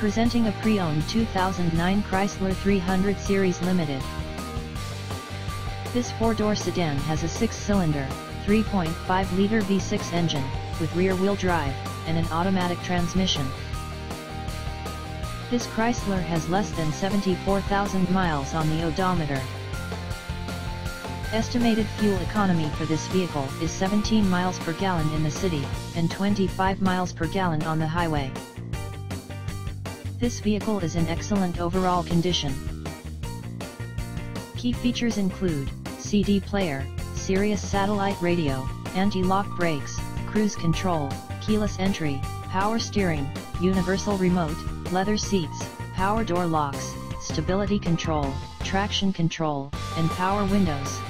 Presenting a pre-owned 2009 Chrysler 300 Series Limited. This four-door sedan has a six-cylinder, 3.5-liter V6 engine, with rear-wheel drive, and an automatic transmission. This Chrysler has less than 74,000 miles on the odometer. Estimated fuel economy for this vehicle is 17 miles per gallon in the city, and 25 miles per gallon on the highway. This vehicle is in excellent overall condition. Key features include, CD player, Sirius satellite radio, anti-lock brakes, cruise control, keyless entry, power steering, universal remote, leather seats, power door locks, stability control, traction control, and power windows.